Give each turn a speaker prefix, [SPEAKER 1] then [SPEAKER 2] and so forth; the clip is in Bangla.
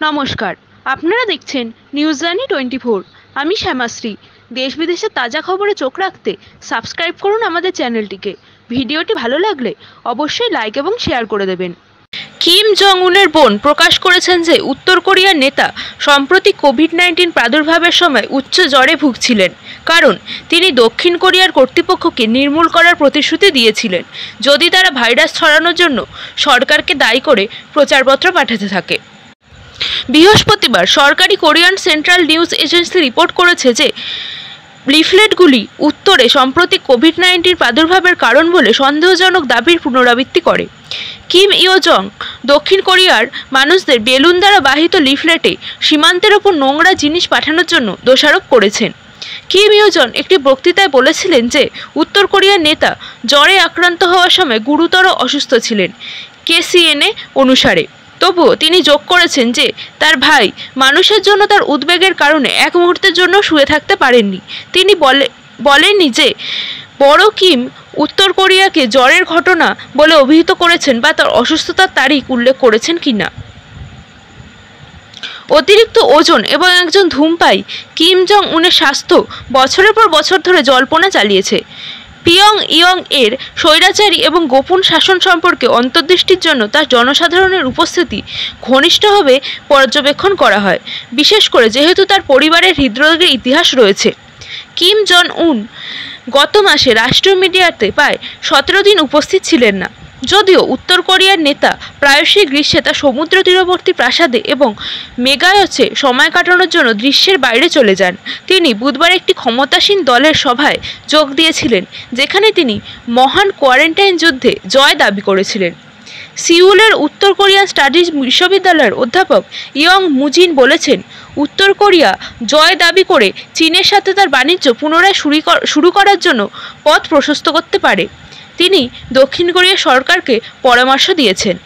[SPEAKER 1] নমস্কার। আপনারা দেখছেন নিউজ জার্নি টোয়েন্টি ফোর আমি শ্যামাশ্রী। দেশ বিদেশের তাজা খবরে চোখ রাখতে সাবস্ক্রাইব করুন আমাদের চ্যানেলটিকে। ভিডিওটি ভালো লাগলে অবশ্যই লাইক এবং শেয়ার করে দেবেন। কিম জং উনের বোন প্রকাশ করেছেন যে উত্তর কোরিয়ার নেতা সম্প্রতি কোভিড নাইন্টিন প্রাদুর্ভাবের সময় উচ্চ জ্বরে ভুগছিলেন। কারণ, তিনি দক্ষিণ কোরিয়ার কর্তৃপক্ষকে নির্মূল করার প্রতিশ্রুতি দিয়েছিলেন। যদি তারা ভাইরাস ছড়ানোর জন্য সরকারকে দায়ী করে প্রচারপত্র পাঠাতে থাকে। বৃহস্পতিবার সরকারি Korean Central News Agency report করেছে যে লিফলেটগুলি উত্তরে সম্প্রতি কোভিড নাইন্টিন প্রাদুর্ভাবের কারণ বলে সন্দেহজনক দাবির পুনরাবৃত্তি করে। কিম ইয়োজং দক্ষিণ কোরিয়ার মানুষদের বেলুন দ্বারা বাহিত লিফলেটে সীমান্তের ওপর নোংরা জিনিস পাঠানোর জন্য দোষারোপ করেছেন। কিম ইয়োজন একটি বক্তৃতায় বলেছিলেন যে, উত্তর কোরিয়ার নেতা জ্বরে আক্রান্ত হওয়ার সময় গুরুতর অসুস্থ ছিলেন। কেসিএনএ অনুসারে। তবুও তিনি যোগ করেছেন যে, তার ভাই মানুষের জন্য তার উদ্বেগের কারণে এক মুহূর্তের জন্য শুয়ে থাকতে পারেননি। তিনি বলে বলেননি যে, বড় কিম উত্তর কোরিয়াকে জ্বরের ঘটনা বলে অভিহিত করেছেন বা তার অসুস্থতার তারিখ উল্লেখ করেছেন কিনা অতিরিক্ত ওজন এবং একজন ধূমপাই কিম জং উনের স্বাস্থ্য বছরের পর বছর ধরে জল্পনা চালিয়েছে। পিয়ং ইয়ং এর স্বৈরাচারী এবং গোপন শাসন সম্পর্কে অন্তর্দৃষ্টির জন্য তার জনসাধারণের উপস্থিতি ঘনিষ্ঠভাবে পর্যবেক্ষণ করা হয়। বিশেষ করে যেহেতু তার পরিবারের হৃদরোগের ইতিহাস রয়েছে। কিম জন উন গত মাসে রাষ্ট্রীয় মিডিয়াতে প্রায় সতেরো দিন উপস্থিত ছিলেন না। যদিও উত্তর কোরিয়ার নেতা প্রায়শই গ্রীষ্মে তা সমুদ্র তীরবর্তী প্রাসাদে এবং মেগায়চে সময় কাটানোর জন্য দৃশ্যের বাইরে চলে যান। তিনি বুধবার একটি ক্ষমতাসীন দলের সভায় যোগ দিয়েছিলেন, যেখানে তিনি মহান কোয়ারেন্টাইন যুদ্ধে জয় দাবি করেছিলেন। সিউলের উত্তর কোরিয়ান স্টাডিজ বিশ্ববিদ্যালয়ের অধ্যাপক ইয়ং মুজিন বলেছেন, উত্তর কোরিয়া জয় দাবি করে চীনের সাথে তার বাণিজ্য পুনরায় শুরু করার জন্য পথ প্রশস্ত করতে পারে। তিনি দক্ষিণ কোরিয়া সরকারকে পরামর্শ দিয়েছেন।